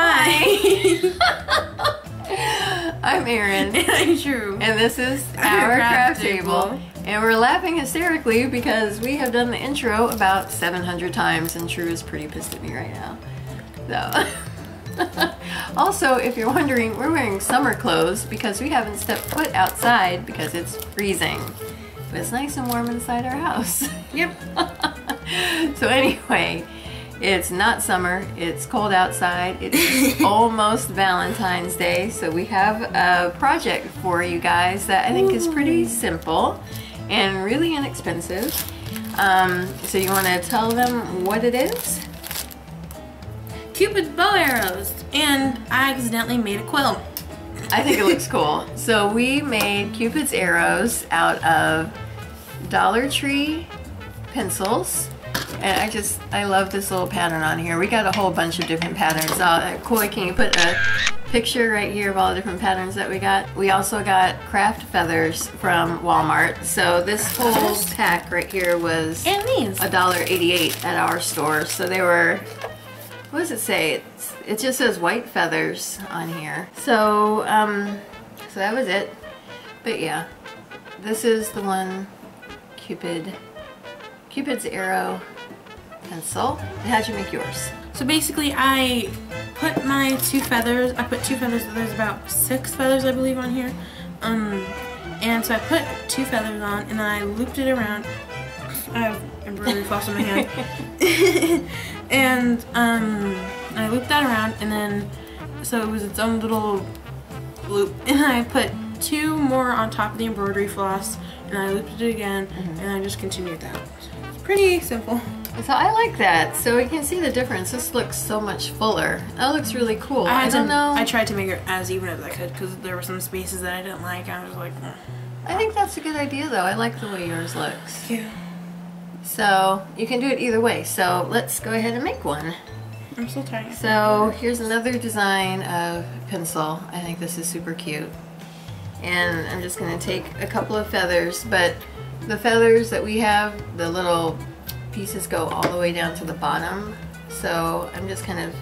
Hi. I'm Erin. and I'm True. And this is Our our craft craft table. table. And we're laughing hysterically because we have done the intro about 700 times and True is pretty pissed at me right now. So. also, if you're wondering, we're wearing summer clothes because we haven't stepped foot outside because it's freezing. But it's nice and warm inside our house. Yep. so anyway, it's not summer, it's cold outside, it is almost Valentine's Day, so we have a project for you guys that I think is pretty simple and really inexpensive. Um, so you want to tell them what it is? Cupid's bow arrows. And I accidentally made a quill. I think it looks cool. So we made Cupid's arrows out of Dollar Tree pencils. And I just, I love this little pattern on here. We got a whole bunch of different patterns. Uh, Coy, can you put a picture right here of all the different patterns that we got? We also got craft feathers from Walmart. So this whole pack right here was And these. $1.88 at our store. So they were, what does it say? It's, it just says white feathers on here. So, um, so that was it. But yeah, this is the one Cupid, Cupid's arrow pencil. And how'd you make yours? So basically I put my two feathers, I put two feathers, there's about six feathers I believe on here. Um, and so I put two feathers on and then I looped it around. I have embroidery floss in my hand. and um, I looped that around and then, so it was its own little loop. And I put two more on top of the embroidery floss and I looped it again and I just continued that. It's pretty simple. So I like that. So you can see the difference. This looks so much fuller. That looks really cool. I, had don't know. I tried to make it as even as I could because there were some spaces that I didn't like. I was like, "Mm." I think that's a good idea though. I like the way yours looks. yeah, So you can do it either way. So let's go ahead and make one. I'm so tired. So here's another design of pencil. I think this is super cute. And I'm just gonna take a couple of feathers, but the feathers that we have, the little pieces go all the way down to the bottom. So I'm just kind of,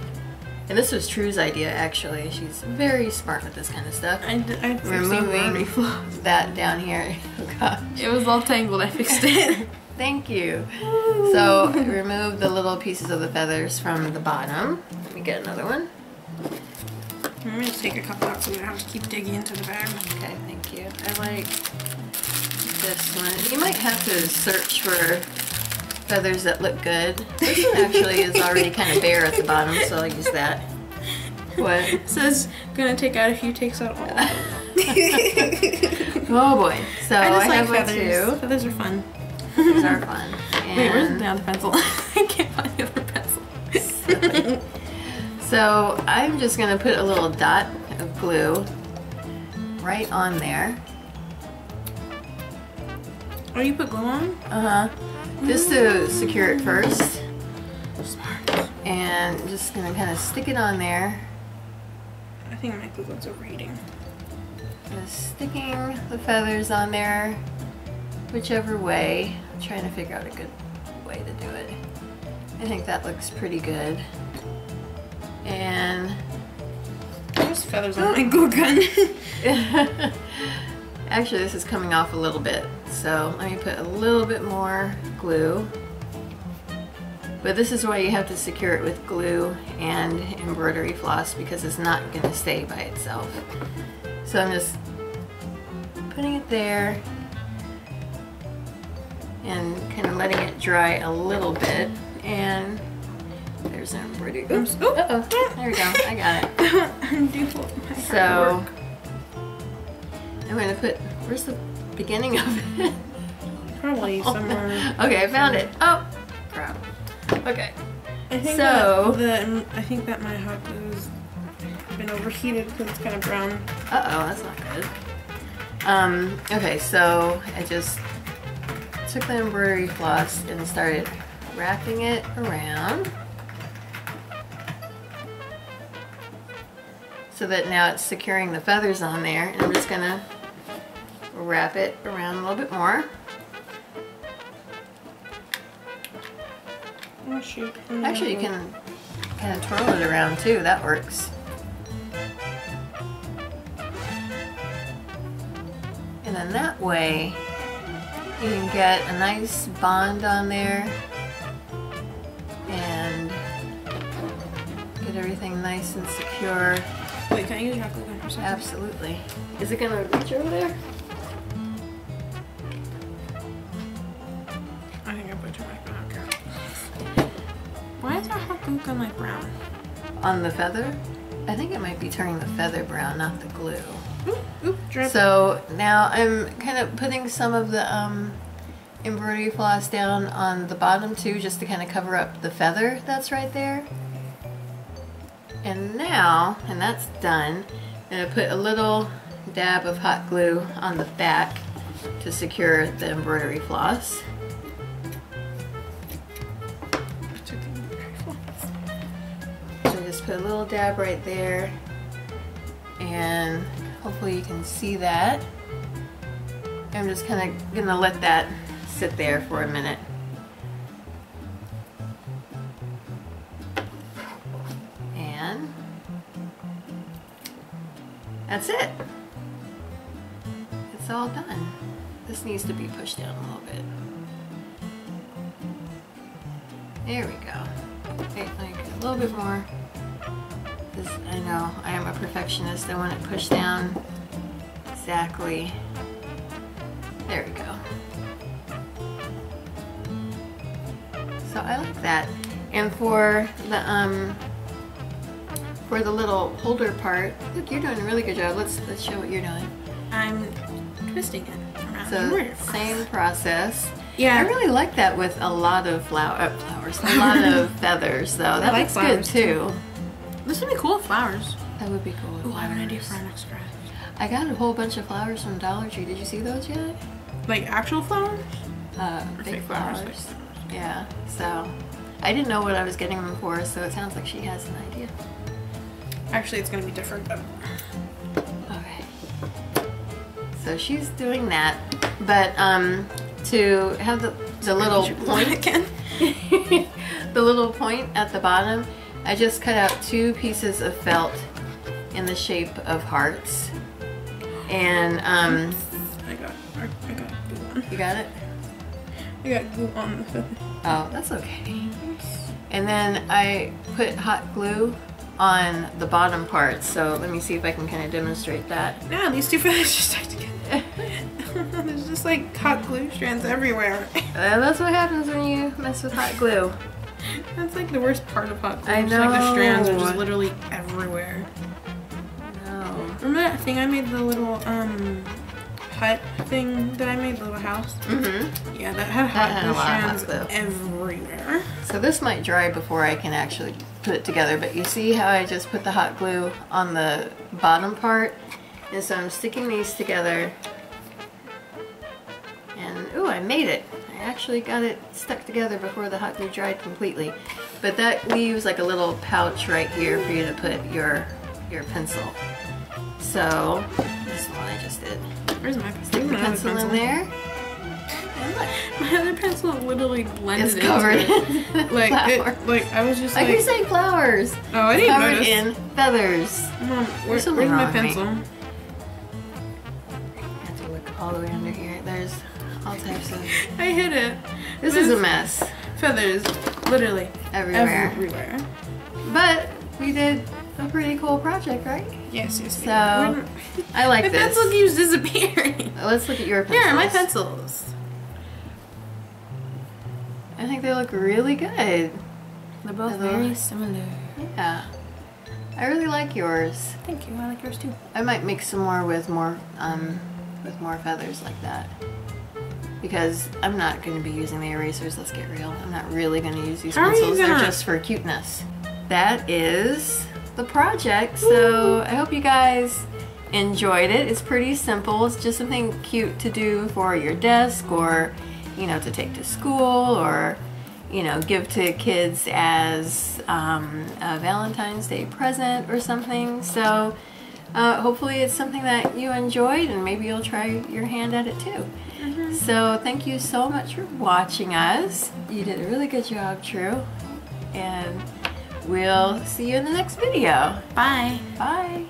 and this was True's idea actually. She's very smart with this kind of stuff. I, I fixed the embroidery Removing that down here. Oh gosh. It was all tangled. I fixed it. Thank you. So remove the little pieces of the feathers from the bottom. Let me get another one. I'm gonna take a couple out so we don't have to keep digging into the bag. Okay, thank you. I like this one. You might have to search for feathers that look good. This one actually is already kind of bare at the bottom, so I'll use that. What? It says gonna take out a few, takes out all. I Oh boy. So I, just like have one feathers. too. Feathers are fun. These are fun. Wait, where's And the other pencil? I can't find the other pencil. So I'm just gonna put a little dot of glue right on there. oh, you put glue on? Uh huh. Just to secure it first. Smart. And just gonna kind of stick it on there. I think my glue gun's overheating. Just sticking the feathers on there, whichever way. I'm trying to figure out a good way to do it. I think that looks pretty good. And There's feathers on oh, my glue gun. actually this is coming off a little bit. So let me put a little bit more glue. But this is why you have to secure it with glue and embroidery floss because it's not going to stay by itself. So I'm just putting it there and kind of letting it dry a little bit. And there's an embroidery. Oops. Oops. Oh, Uh-oh. There we go. I got it. Undo So. I'm going to put, where's the beginning of it? Probably somewhere. okay, I found it. Oh, crap. Okay. I think So- that the I think that my hot glue's been overheated because it's kind of brown. Uh-oh, that's not good. Um, okay, so I just took the embroidery floss and started wrapping it around. So that now it's securing the feathers on there. And I'm just gonna wrap it around a little bit more. Actually, you can kind of twirl it around too. That works. And then that way you can get a nice bond on there and get everything nice and secure. Wait, can I use your glue gun for a second? Absolutely. Is it gonna reach over there? I think I put too much, but I don't. Why is our hot glue gun like brown? On the feather? I think it might be turning the feather brown, not the glue. Oop, oop. So now I'm kind of putting some of the um, embroidery floss down on the bottom too, just to kind of cover up the feather that's right there. And now, and that's done, I'm gonna put a little dab of hot glue on the back to secure the embroidery floss. So just put a little dab right there and hopefully you can see that. I'm just kind of gonna let that sit there for a minute. That's it. It's all done. This needs to be pushed down a little bit. There we go. Okay, like a little bit more. 'Cause I know I am a perfectionist. I want it pushed down exactly. There we go. So I like that. And for the um for the little holder part, look, you're doing a really good job. Let's let's show what you're doing. I'm twisting it around. So same process. Yeah. I really like that with a lot of flower, uh, flowers, a lot of feathers though. That like looks good flowers, too. This would be cool with flowers. That would be cool. with Ooh, I have an idea for our next craft. I got a whole bunch of flowers from Dollar Tree. Did you see those yet? Like actual flowers? Uh, big fake flowers, flowers. fake flowers. Yeah. So I didn't know what I was getting them for, so it sounds like she has an idea. Actually, it's gonna be different. But Okay. So she's doing that, but um, to have the the little Did you want point again? the little point at the bottom, I just cut out two pieces of felt in the shape of hearts. And um, I got, I got glue on. you got it? I got glue on the. Oh, that's okay. And then I put hot glue on the bottom part. So let me see if I can kind of demonstrate that. Yeah, these two feathers just stuck together. There's just like hot glue strands everywhere. Uh, that's what happens when you mess with hot glue. That's like the worst part of hot glue. I just, Like the strands are just literally everywhere. No. Remember that thing I made the little um hut thing that I made, the little house? Mm-hmm. Yeah, that had hot had glue a lot hot strands everywhere. So this might dry before I can actually put it together, but you see how I just put the hot glue on the bottom part? And so I'm sticking these together. And, ooh, I made it. I actually got it stuck together before the hot glue dried completely. But that leaves like a little pouch right here for you to put your, your pencil. So, this is what I just did. Where's my pencil? Stick the other pencil in there. My other pencil literally blended it's covered it. in Like, it, like I was just Like like, we say flowers. oh, I didn't covered notice. in feathers. Mom, where, where's my pencil? I have to look all the way under here. There's all types of. I hit it. This is a mess Feathers, literally everywhere. everywhere. But we did a pretty cool project, right? Yes, yes. So, I like my this. pencil keeps disappearing. Let's look at your pencils. Here, my pencils. I think they look really good. They're both Hello. very similar. Yeah. I really like yours. Thank you. I like yours too. I might mix some more with more um with more feathers like that. Because I'm not going to be using the erasers, let's get real. I'm not really going to use these How pencils. They're just for cuteness. That is the project. So I hope you guys enjoyed it. It's pretty simple. It's just something cute to do for your desk or, you know, to take to school or, you know, give to kids as um, a Valentine's Day present or something. So uh, hopefully it's something that you enjoyed and maybe you'll try your hand at it too. So thank you so much for watching us. You did a really good job, True. And we'll see you in the next video. Bye. Bye.